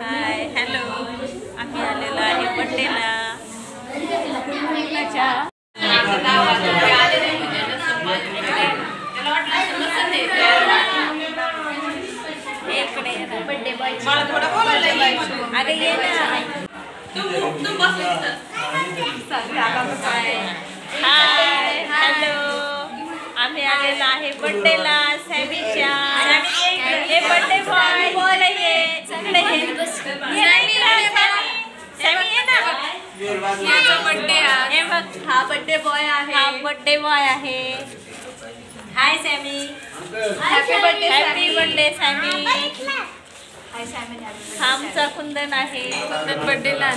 Hi hello आम्ही आलेलो आहे बड्डेला. ये ना. हाय हॅलो आम्ही आलेलो आहे बड्डेला सॅमीच्या हे बर्थडे बॉय बॉल ये सॅमी ये ना इकडे, सॅमी. सॅमी ये ना बर्थडे हे बघ हा बर्थडे बॉय आहे. हा बर्थडे बॉय आहे. Hi Sammy happy birthday happy birthday Sammy हा आमचा कुंदन आहे. कुंदन बर्थडेला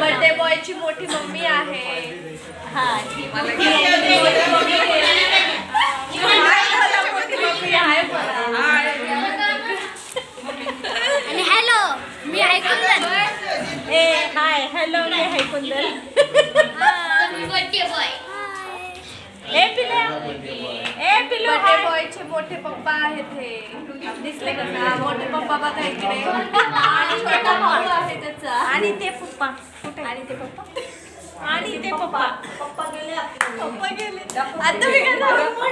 बर्थडे बॉयची मोठी मम्मी आहे. हा ही मोठी मम्मी आणि हॅलो ऐकून ए हाय. हॅलो मी बॉय ए पिल्या. ए पिलू बर्थडे बॉयचे मोठे पप्पा आहेत हे. दिसले का? मोठे पप्पा बघा इकडे. आणि छोटा भाऊ आहे त्याचा. आणि ते पप्पा. कुठे? आणि ते पप्पा. आणि ते पप्पा. पप्पा गेले पप्पा गेले. आता मी काय सांगू?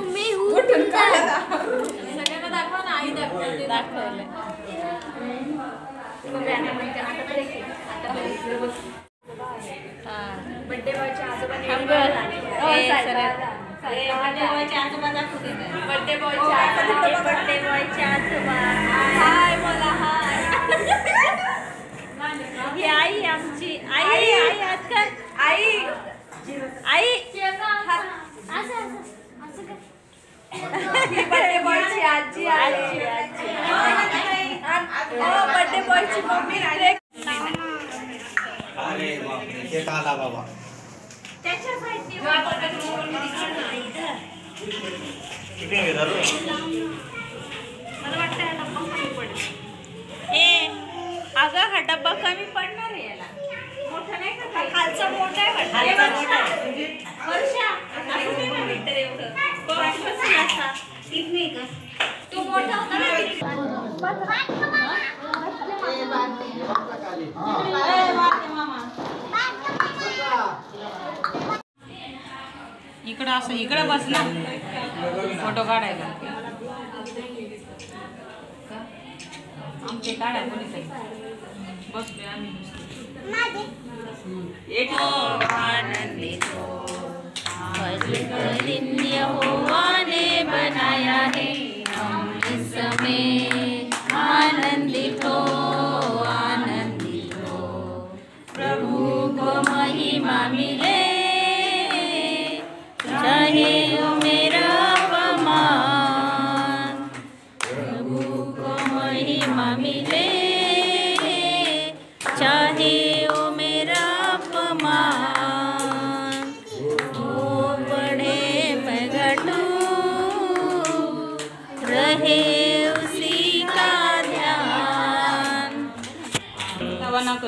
मी हूँ दाखवा आई बर्थडे बॉयच्या ओ, बॉयच्या आजोबा हाय मला हाय. ही आई आमची. आई आई आज काय आई. आई. ही. बर्थडे बॉयची आजी आजी, आहे आजी. बर्थडे बॉयची मम्मी आहे अरे बापरे हे का आला बाबा किती आहे दारू? ए अगं हा डब्बा कमी पडणार आहे याला मोठा नाही का काही? खालचा मोठा आहे वाटतं. हे वर्षा. वर्षा, असं नाही ना मीटर एवढं. तो मोठा होता ना इकडं असं इकडं बस ना. फोटो काढायला. आमचे काढा कोणी बसलोय आम्ही एक. आनंदित. हो दिन यहोवा ने बनाया है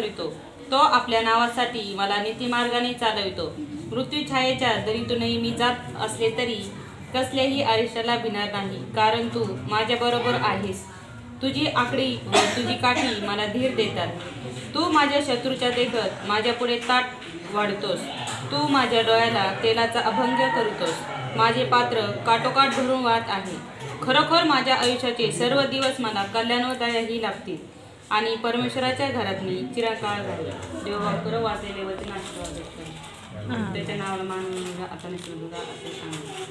करीतो. तो आपल्या नावासाठी मला नीतिमार्गाने चालवितो. मृत्यूछायेच्या दरीतूनही मी जात असले तरी कसल्याही आयुष्याला भिणार नाही कारण तू माझ्याबरोबर आहेस. तुझी आकडी व तुझी काठी मला धीर देतात. तू माझ्या शत्रूच्या देखत माझ्या पुढे ताट वाढतोस. तू माझ्या डोळ्याला तेलाचा अभंग करतोस. माझे पात्र काटोकाट भरून वाहत आहे. खरोखर माझ्या आयुष्याचे सर्व दिवस मला कल्याणोदयाही लागतील. आणि परमेश्वराच्या घरात मी चिरकाळ राहील देवभक्तर वाचलेले वचन. त्याच्या नावाला मानून आता निसर्ग असे सांगा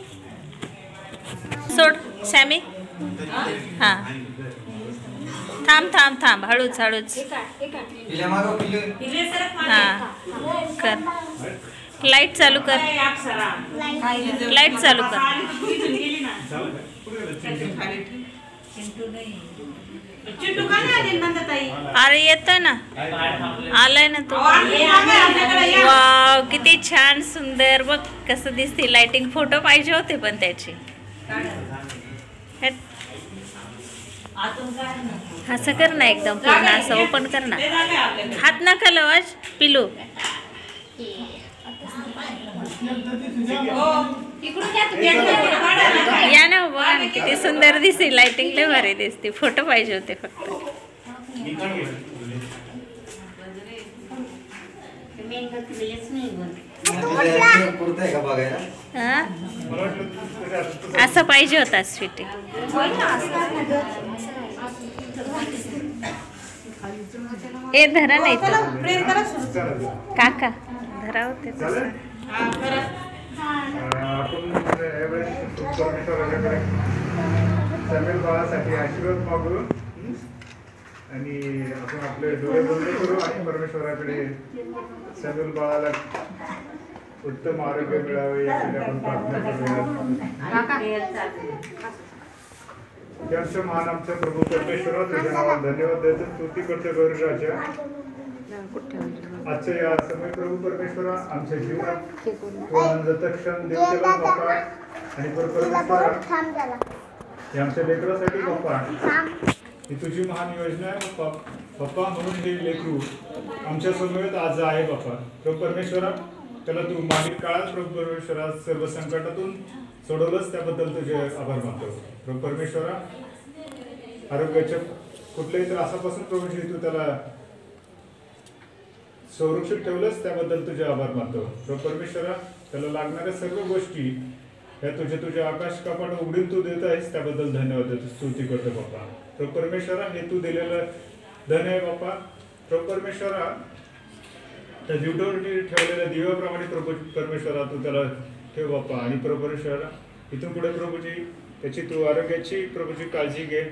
सोड सॅमी. हां. थांब थांब थांब. हळूच हळूच. हां. कर. लाइट चालू कर. लाइट चालू कर. चिंटू का नाही आली नंदताई? अरे येतोय ना. आलाय ना तू. वाव किती छान सुंदर. बघ कसं दिसते लाइटिंग फोटो पाहिजे होते पण त्याचे. हेट. असं कर ना एकदम पूर्ण असं ओपन कर ना. हात नका लवाज पिलू. या ना. बघा ना किती सुंदर दिसते लाइटिंग लय भारी दिसते. फोटो पाहिजे होते फक्त. असं पाहिजे होता स्वीटी ए धरा नाही तर. काका धरा होते. आपण यावेळेस परमेश्वराच्याकडे समीर बाळासाठी आशीर्वाद मागू आणि आपण आपले डोळे बंद करू आणि परमेश्वराकडे समीर बाळाला उत्तम आरोग्य मिळावे यासाठी आपण प्रार्थना करूया त्याचं महान आमच्या प्रभू परमेश्वरा तुझ्या नावाला धन्यवाद द्यायचं स्तुती करतो गौरी राजा आजच्या या समय प्रभू परमेश्वरा आमच्या जीवनात तू आनंदाचा क्षण देव केला बाप्पा आणि परमेश्वरा हे आमच्या लेकरासाठी बाप्पा ही तुझी महान योजना आहे बाप्पा बाप्पा म्हणून हे लेकरू आमच्या समवेत आज आहे बाप्पा प्रभू परमेश्वरा त्याला तू मागील काळात प्रभू परमेश्वरा सर्व संकटातून सोडवलंच त्याबद्दल तुझे आभार मानतो. प्रभू परमेश्वरा आरोग्याच्या कुठल्याही त्रासापासून प्रभूजी तू त्याला संरक्षित ठेवलंच त्याबद्दल तुझे आभार मानतो. तो परमेश्वरा त्याला लागणाऱ्या सर्व गोष्टी या तुझे तुझ्या आकाश कपाट उघडून तू देत आहेस त्याबद्दल धन्यवाद देतो. स्तुती करतो बाप्पा. तो परमेश्वरा हे तू दिलेलं धन आहे बाप्पा. तो परमेश्वरा त्या जीवनावरती ठेवलेल्या दिव्याप्रमाणे प्रभू परमेश्वरा तू त्याला ठेव बाप्पा. आणि प्रभू परमेश्वरा इथून पुढे प्रभूजी त्याची तू आरोग्याची प्रभूची काळजी घे.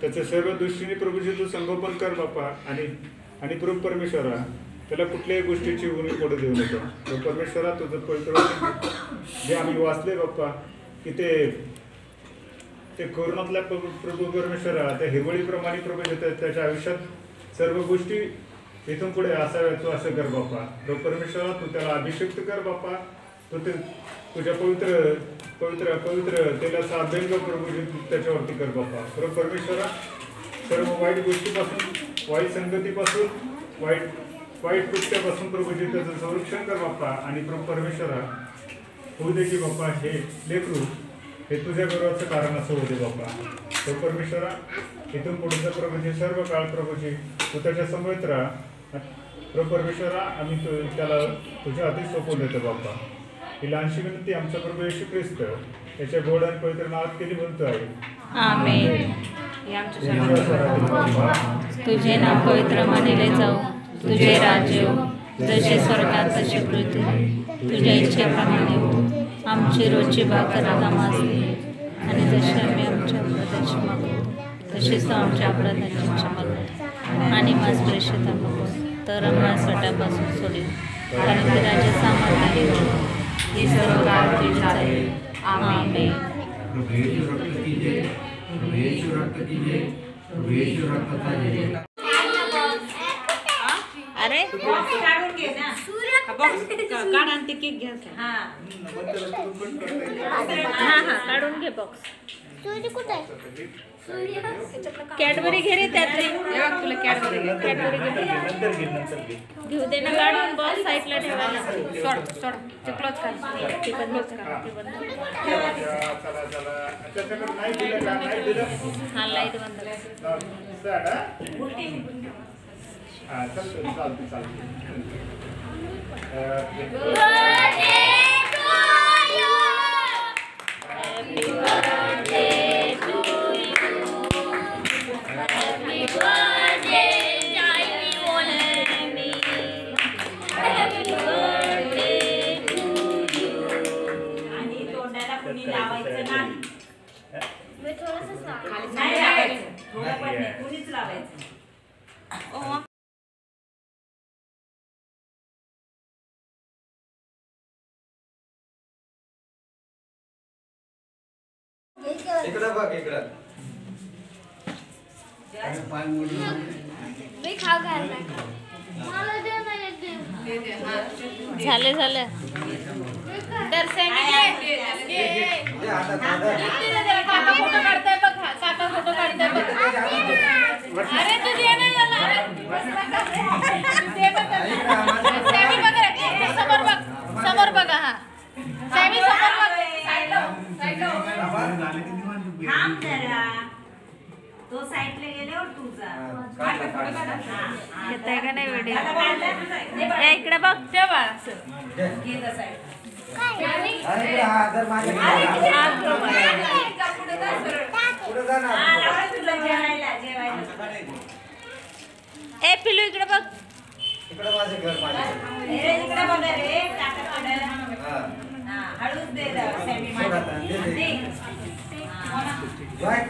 त्याचं सर्व दृष्टीने प्रभूजी तू संगोपन कर बाप्पा. आणि आणि प्रभू परमेश्वरा त्याला कुठल्याही गोष्टीची उणीव पडू देऊ नको. प्रभू परमेश्वरा तुझं पवित्र जे आम्ही वाचले बाप्पा की ते ते कोरोनातल्या प्रभू परमेश्वरा त्या हिरवळीप्रमाणे प्रभू त्याच्या आयुष्यात सर्व गोष्टी इथून पुढे असाव्या तू असं कर बाप्पा. तो परमेश्वरा तू त्याला अभिषेक कर बाप्पा. तू ते तुझ्या पवित्र पवित्र पवित्र त्याला अभ्यंग प्रभू त्याच्यावरती कर बाप्पा. प्रभू परमेश्वरा सर्व वाईट गोष्टीपासून वाईट संगतीपासून वाईट वाईट कृत्यापासून प्रभूजी त्याचं संरक्षण कर बाप्पा आणि प्रभू परमेश्वरा होऊ दे की बाप्पा हे लेकरू हे तुझ्या गर्वाचं कारण असं होते बाप्पा. तो परमेश्वरा इथून पुढचं प्रभूजी सर्व काळ प्रभूजी तू त्याच्या समवेत राहा. प्रभू परमेश्वरा आम्ही तु त्याला तुझ्या हाती सोपवून देतो बाप्पा. ही लहानशी विनंती आमचा प्रभू येशू ख्रिस्त त्याच्या गोड आणि पवित्र नावात केली म्हणतो आहे. आमच्या तुझे नाव पवित्र मानले जाऊ. तुझे राज्य हो, जसे स्वर्गात तसे पृथ्वी तुझ्या इच्छेप्रमाणे हो. आमची रोजची भाकर आम्हाला आणि जशी आम्ही आमच्या अपराधाची मागतो तशीच आमच्या अपराधाची इच्छा मागतो. आणि माझ प्रेषित नको तर आम्हाला सटापासून सोडेल. कारण की राज्य सामान आहे. हे सर्व काळ तुझेच आहे. आमेन. अरे रक्त काढ आणि ते केक घ्या हा हा हा काढून घे बॉक्स कॅडबरी घे रे त्यातली तुला कॅडबरी कॅडबरी घे नंतर घे नंतर घे. घेऊ दे ना काढून बॉक्स साईडला ठेवायला सोड सोड. ते क्लोज कर. ते बंदच कर. ते बंद हा लाईट हा, हा चालतं चालतं इकडं बघ इकडं. मी खाऊ घालणार. मला दे ना एक दे. झालं झालं. तर दे. हातात, हातात. फोटो काढताय बघ हा. काका फोटो काढताय बघ. अरे तू दे ना याला. अरे तू दे ना त्याला. सॅमी बघ रे. ते समोर बघ. समोर बघा हा. सॅमी समोर बघ. साईडला हो, साईडला हो. थांब जरा. तो साईडला गेल्यावर तुझा. येताय का नाही व्हिडिओ इकडे बघ तेव्हा ए पिलू इकडे बघ. इकडे माझे घर इकडे बघ रे हळूच दे. जरा, सॅमी सोड माझ्या. आता, दे, दे. दे. हा. जाय.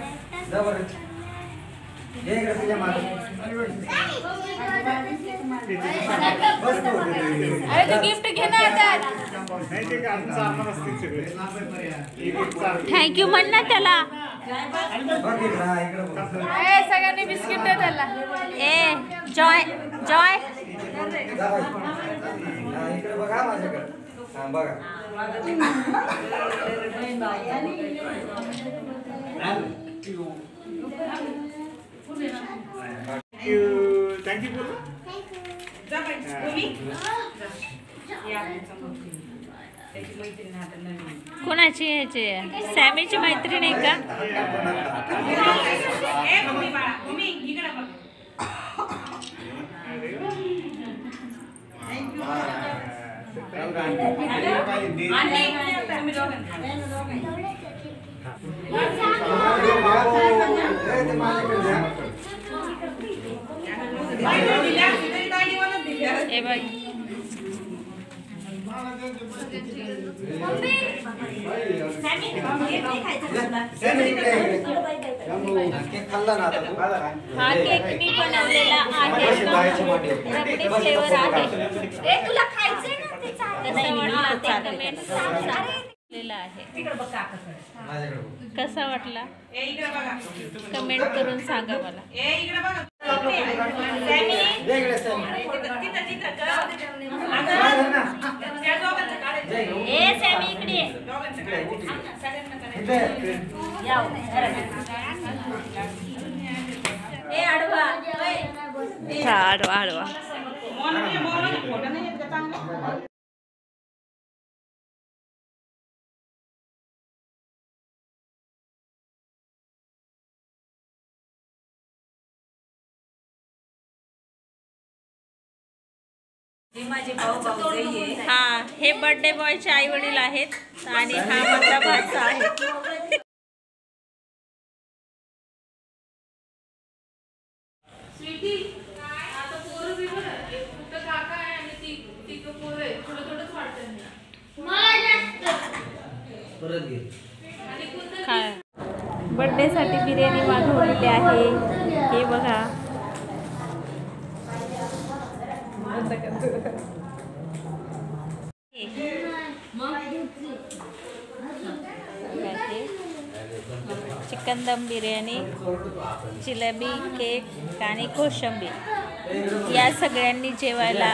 जा बरं. ये इकडे तुझ्या मागे. बस तू. अरे तू गिफ्ट घे ना आता नाही ते काय चालणार असतील सगळे एक एक चालते. थँक्यू म्हण ना त्याला बघ इकडे, हा, इकडे बघ. ए सगळ्यांनी बिस्किट दे त्याला ए जॉय जॉय जा बाई. हा, इकडे बघा माझ्याकडे हा बघा. थँक्यू थँक्यू बोला कोणाची ह्याची सॅमीची मैत्रीण आहे का ए, ते माझ्याकडे द्या. ए बघ सॅमी इकडे, इकडे. केक खाल्ला ना? हा केक मी बनवलेला आहे. रबडी फ्लेवर आहे. ए तुला चालेल. कसा वाटला कमेंट केलेला आहे. माझ्याकडे बघ. कसा वाटला? कमेंट करून सांगा मला. दे. इकडे. हा हे बर्थडे बॉयचे आई वडील आहेत आणि हा माझा भाचा आहे. बर्थडेसाठी बिर्याणी मागवलेली आहे. हे बघा. चिकन दम बिर्याणी जिलेबी केक आणि कोशंबीर. या सगळ्यांनी जेवायला.